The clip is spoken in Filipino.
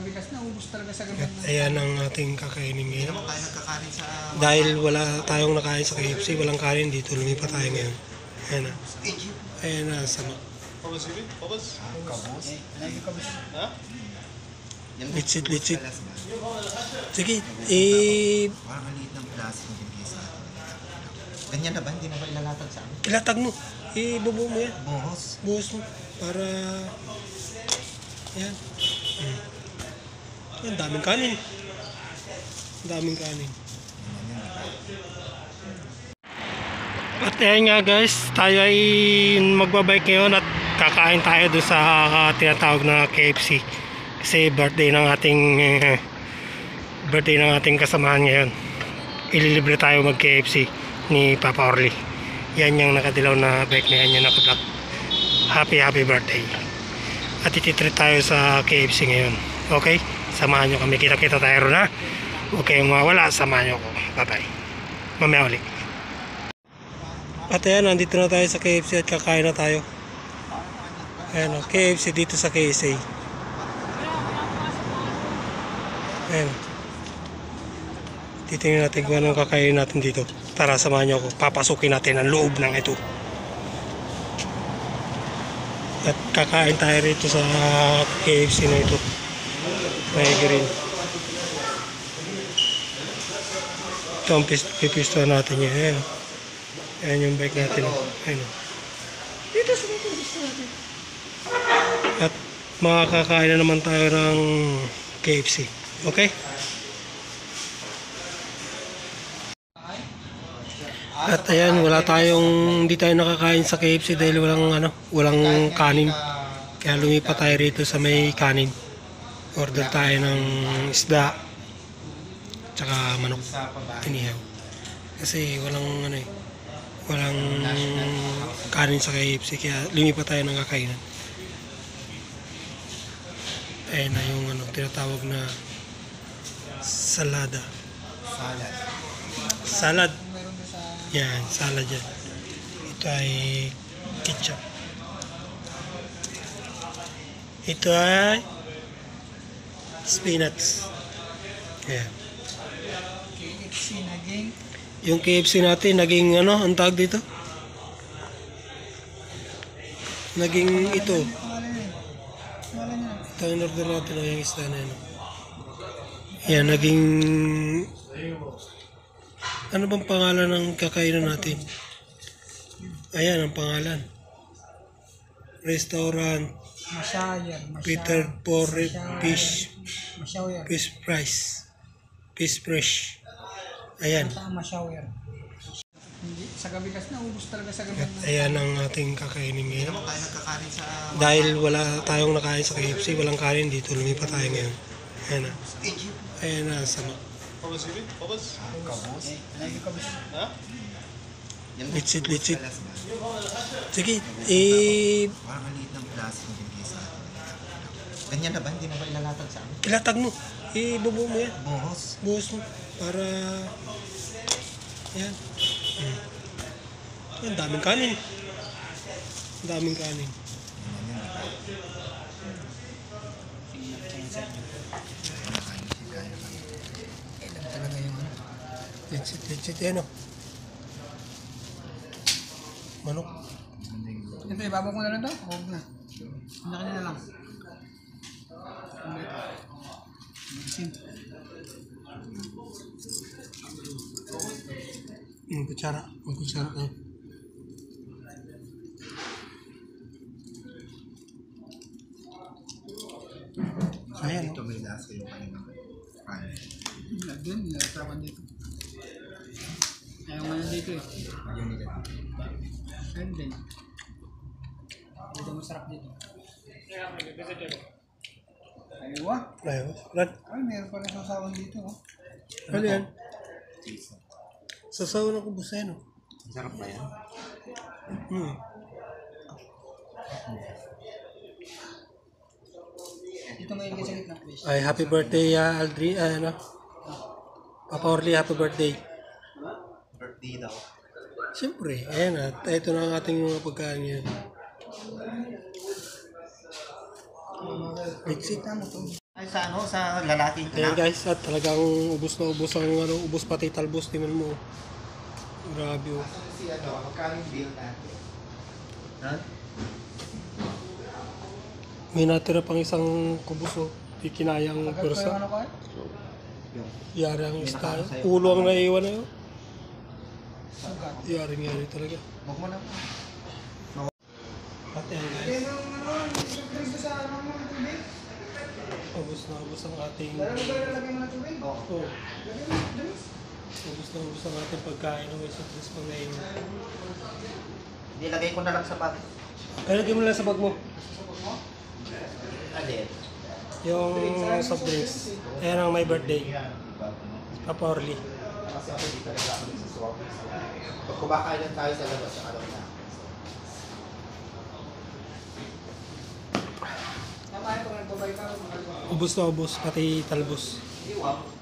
kagabi kasi naubos talaga sa gabi. At ayan ang ating kakainin ngayon. sa Dahil wala tayong nakain sa KFC, walang kanin dito, lumipat tayo ngayon. Ayan na. Ayan na, sama. Kabus. Yan Litsid, litsid. Kalas ba? Sige, eh, Parang maliit ng plastic yung binigay sa atin. Ganyan na ba? Hindi na ba ilalatag sa amin? ilatag mo. Ibubo mo yan. Buhos. Buhos mo. Para, ayan. Mm. Ang daming kanin. Ang daming kanin. At ayan nga guys, tayo ay magbabike ngayon at kakain tayo doon sa ah, tinatawag na KFC. Kasi birthday ng ating eh, birthday ng ating kasamahan ngayon. Ililibre tayo mag KFC ni Papa Orly. Yan yung nakadilaw na bike na yan yung naka-black. Happy happy birthday. At ititreat tayo sa KFC ngayon. Okay? Samahan nyo kami. Kita-kita tayo ron ha. Huwag kayong mawala. Samahan nyo ko. Bye-bye. Mamaya ulit. At ayan, nandito na tayo sa KFC at kakain na tayo. Ayan o, KFC dito sa KSA. Ayan. Titingnan natin kung anong kakain natin dito. Tara, samahan nyo ako. Papasukin natin ang loob ng ito. At kakain tayo rito sa KFC na ito. May green. Ito ang pis- pipistuhan natin yan. Ayan. Ayan yung bike natin. Ayan. Dito sa natin. At makakakain na naman tayo ng KFC. Okay? At ayan, wala tayong, hindi tayo nakakain sa KFC dahil walang ano, walang kanin. Kaya lumipat tayo rito sa may kanin. Order tayo ng isda, tsaka manok, inihaw. Kasi walang ano eh, walang kanin sa KFC kaya lumipat tayo ng kakainan. Ayan na yung ano, tinatawag na salada. Salad. Salad. Yan, salad yan. Ito ay ketchup. Ito ay spinach. Yan. KFC naging Yung KFC natin, naging ano, ang tawag dito? Naging ito. Ito yung order natin, o yung isda na yan. Yan, naging... Ano bang pangalan ng kakainan natin? Ayan, ang pangalan. Restaurant Masyayer. Masya- Peter for Fish Masyayer. Fish Price. Fish Fresh. Ayan. Masyayer. Hindi, sa gabi kasi naubos talaga sa gabi. At ayan ang ating kakainin ngayon. sa Dahil wala tayong nakain sa KFC, walang kanin dito, lumipat tayo ngayon. Ayan na. Ayan na, sama. Kabus. Yan Litsid, litsid. Kalas ba? Sige, eh, Parang maliit ng plastic yung binigay sa atin. Ganyan na ba? Hindi na ba ilalatag sa amin? ilatag mo. Ibubo mo yan. Buhos. Buhos mo. Para, yan. Mm. Ang daming kanin. Ang daming kanin. Kami. Kailan talaga yung ano. Litsid, litsid, yan o. Manok. Ito, ibabaw ko na lang to. Huwag na. Hindi ka na lang. Medicine. Yung kutsara. Yung kutsara kayo. Ayan, Ito may lasa yung kanyang kanin. Wala din, nilatapan dito. Ayaw mo na dito eh. Yung nila. Ayun din. Dito masarap dito. Aywa. Ayaw. Rad. Ay, meron pa rin sasawan dito. Oh. Ano yan? Sasawa na ko buseno. Sarap ba yan? Hmm. Dito ngayon kayo sa gitna, please. Ay, happy birthday, uh, Aldri. ah, ano? Papa Orly, happy birthday. Birthday daw. Siyempre, ayan at ito na ang ating mga pagkain ngayon. Exit na mo to. Ay sa ano, sa lalaking Ayan anak. guys, at talagang ubos na ubos ang ano, ubos pati talbos, tingnan mo. Grabe oh. Si ano, magkano yung bill natin? Ha? May natira pang isang kubos oh. Di kinayang Agad ko yung pwersa. ano ko eh. Yari ang May sa'yo. Ulo ang naiwan na yun. Sugat. Yari yari talaga. Huwag mo na. At ayan guys, Kaya nung ano, ano ubos na ubos ang ating... Oo. Oh, ubos na ubos ang ating pagkain ng isa tres pang naiwan. Nilagay ko na lang sa bag. Kaya lagyan mo lang sa bag mo. Alin? Yung soft drinks. Ayan ang my birthday. Papa Orly. Kasi ako dito sa swap. Kumakain lang tayo sa labas, sa alam na. Ubos na ubos, pati talbos. Iwap.